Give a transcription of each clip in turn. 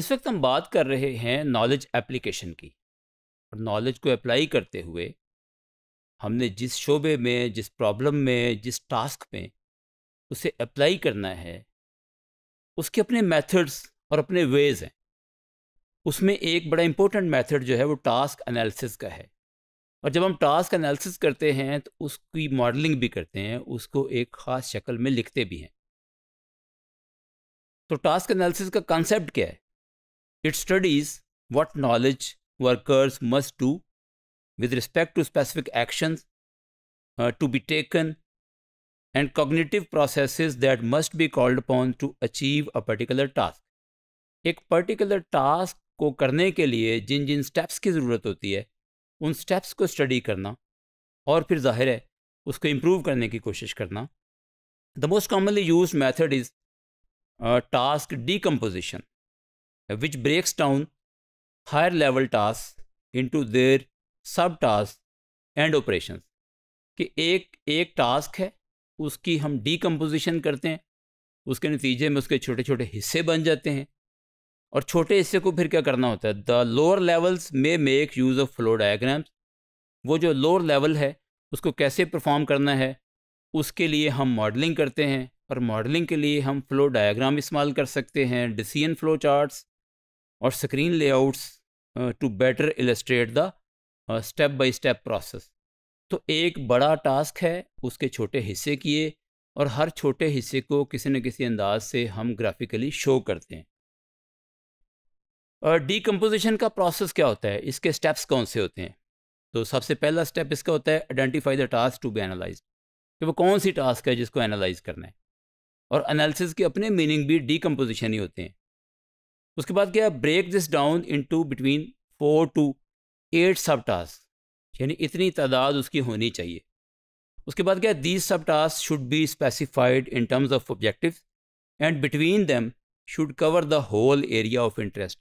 इस वक्त हम बात कर रहे हैं नॉलेज एप्लीकेशन की। और नॉलेज को अप्लाई करते हुए हमने जिस शोबे में, जिस प्रॉब्लम में, जिस टास्क में उसे अप्लाई करना है, उसके अपने मेथड्स और अपने वेज हैं। उसमें एक बड़ा इम्पोर्टेंट मेथड जो है वो टास्क एनालिसिस का है। और जब हम टास्क एनालिसिस करते हैं तो उसकी मॉडलिंग भी करते हैं, उसको एक ख़ास शक्ल में लिखते भी हैं। तो टास्क एनालिसिस का कॉन्सेप्ट क्या है? It studies what knowledge workers must do with respect to specific actions to be taken and cognitive processes that must be called upon to achieve a particular task एक particular task को करने के लिए जिन जिन steps की ज़रूरत होती है, उन स्टेप्स को स्टडी करना और फिर ज़ाहिर है उसको इम्प्रूव करने की कोशिश करना। The most commonly used method is task decomposition which breaks down higher level task into their sub task and operation कि एक एक टास्क है, उसकी हम डीकम्पोजिशन करते हैं, उसके नतीजे में उसके छोटे छोटे हिस्से बन जाते हैं, और छोटे हिस्से को फिर क्या करना होता है? द लोअर लेवल्स में make use of flow diagrams वो जो लोअर लेवल है, उसको कैसे परफॉर्म करना है? उसके लिए हम मॉडलिंग करते हैं, और मॉडलिंग के लिए हम फ्लो डायग्राम इस्तेमाल कर सकते हैं डिसीज़न फ्लो चार्ट्स और screen layouts to better illustrate the step by step process तो एक बड़ा टास्क है, उसके छोटे हिस्से किए और हर छोटे हिस्से को किसी न किसी अंदाज से हम ग्राफिकली शो करते हैं। डीकम्पोजिशन का प्रोसेस क्या होता है? इसके स्टेप्स कौन से होते हैं? तो सबसे पहला स्टेप इसका होता है identify the task to be analyse कि वो कौन सी टास्क है जिसको एनालाइज करना है? और एनालिसिस के अपने मीनिंग भी डीकम्पोजिशन ही होते हैं। उसके बाद क्या break this down into between four to eight sub task यानी इतनी तादाद उसकी होनी चाहिए। उसके बाद क्या these sub task should be specified in terms of objective and between them should cover the whole area of interest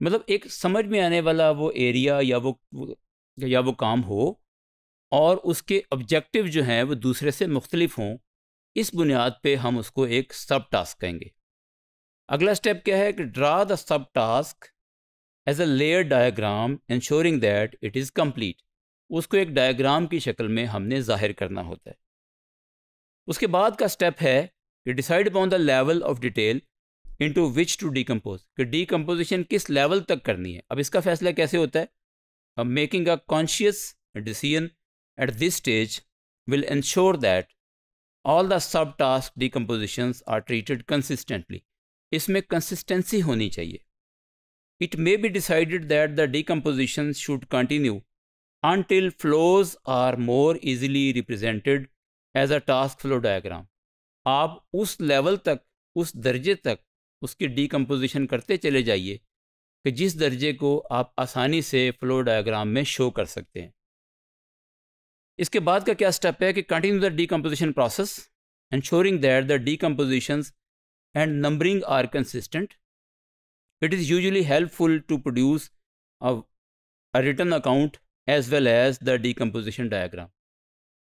मतलब एक समझ में आने वाला वो एरिया या वो या वो काम हो और उसके ऑब्जेक्टिव जो हैं वो दूसरे से मुख्तलिफ़ हों, इस बुनियाद पे हम उसको एक सब टास्क कहेंगे। अगला स्टेप क्या है कि draw the sub task as a layer diagram ensuring that it is complete उसको एक डायग्राम की शक्ल में हमने ज़ाहिर करना होता है। उसके बाद का स्टेप है कि decide upon the level of detail into which to decompose कि डीकम्पोजिशन किस लेवल तक करनी है। अब इसका फैसला कैसे होता है? Making a conscious decision at this stage will ensure that all the sub task decompositions are treated consistently इसमें कंसिस्टेंसी होनी चाहिए। It may be decided that the decomposition should continue until flows are more easily represented as a task flow diagram आप उस level तक, उस दर्जे तक उसकी डिकम्पोजिशन करते चले जाइए कि जिस दर्जे को आप आसानी से फ्लो डायग्राम में शो कर सकते हैं। इसके बाद का क्या स्टेप है कि continue the decomposition process ensuring that the decompositions and numbering are consistent. It is usually helpful to produce a, a written account as well as the decomposition diagram.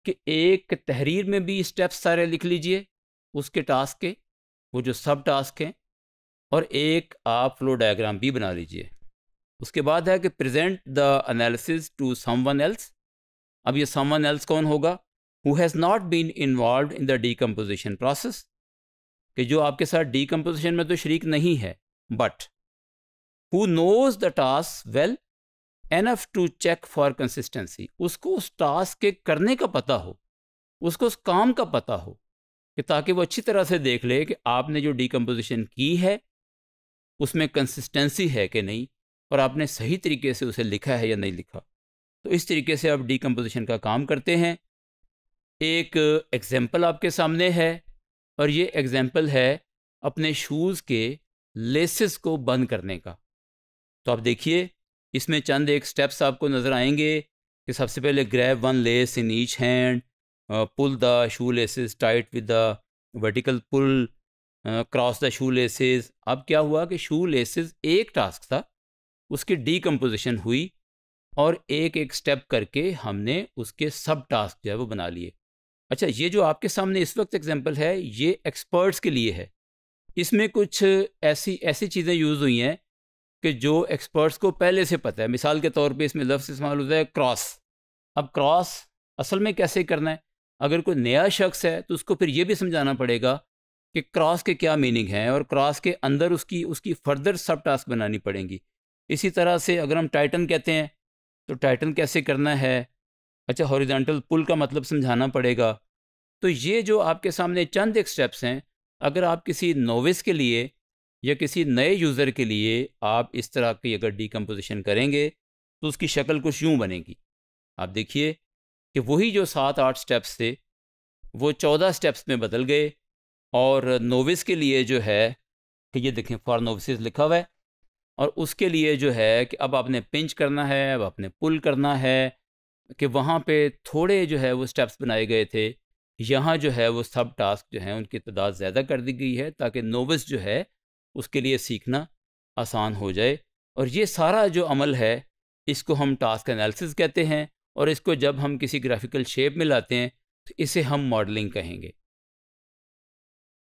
कि एक तहरीर में भी स्टेप्स सारे लिख लीजिए उसके टास्क के वो जो सब टास्क हैं और एक आप फ्लो डायग्राम भी बना लीजिए उसके बाद है कि present the analysis to someone else अब ये समवन एल्स कौन होगा who has not been involve in the decomposition process कि जो आपके साथ डीकम्पोजिशन में तो शरीक नहीं है but who knows the task well enough to check for consistency उसको उस टास्क के करने का पता हो, उसको उस काम का पता हो, कि ताकि वो अच्छी तरह से देख ले कि आपने जो डीकम्पोजिशन की है, उसमें कंसिस्टेंसी है कि नहीं, और आपने सही तरीके से उसे लिखा है या नहीं लिखा। तो इस तरीके से आप डीकम्पोजिशन का काम करते हैं। एक एग्ज़ाम्पल आपके सामने है। और ये एग्ज़ाम्पल है अपने शूज़ के लेसेस को बंद करने का। तो आप देखिए, इसमें चंद एक स्टेप्स आपको नज़र आएँगे कि सबसे पहले grab one lace in each hand pull the shoe laces tight with the vertical pull cross the shoe laces अब क्या हुआ कि शू लेसेस एक टास्क था, उसकी डीकम्पोजिशन हुई और एक एक स्टेप करके हमने उसके सब टास्क जो है वो बना लिए। अच्छा ये जो आपके सामने इस वक्त एग्जांपल है, ये एक्सपर्ट्स के लिए है। इसमें कुछ ऐसी ऐसी चीज़ें यूज़ हुई हैं कि जो एक्सपर्ट्स को पहले से पता है। मिसाल के तौर पे इसमें लफ्ज़ इस्तेमाल होता है क्रॉस अब क्रॉस असल में कैसे करना है? अगर कोई नया शख्स है तो उसको फिर ये भी समझाना पड़ेगा कि क्रॉस के क्या मीनिंग है और क्रॉस के अंदर उसकी उसकी फर्दर सब टास्क बनानी पड़ेंगी। इसी तरह से अगर हम टाइटन कहते हैं तो टाइटन कैसे करना है? अच्छा हॉरिजेंटल पुल का मतलब समझाना पड़ेगा। तो ये जो आपके सामने चंद एक स्टेप्स हैं, अगर आप किसी नोविस के लिए या किसी नए यूज़र के लिए आप इस तरह की अगर डिकम्पोजिशन करेंगे तो उसकी शक्ल कुछ यूँ बनेगी। आप देखिए कि वही जो सात आठ स्टेप्स थे, वो चौदह स्टेप्स में बदल गए और नोविस के लिए जो है, कि ये देखें फॉर नोविस लिखा हुआ है, और उसके लिए जो है कि अब आपने पिंच करना है, अब आपने पुल करना है कि वहाँ पे थोड़े जो है वो स्टेप्स बनाए गए थे। यहाँ जो है वो सब टास्क जो हैं उनकी तादाद ज़्यादा कर दी गई है ताकि नोवस जो है उसके लिए सीखना आसान हो जाए। और ये सारा जो अमल है, इसको हम टास्क एनालिसिस कहते हैं और इसको जब हम किसी ग्राफिकल शेप में लाते हैं तो इसे हम मॉडलिंग कहेंगे।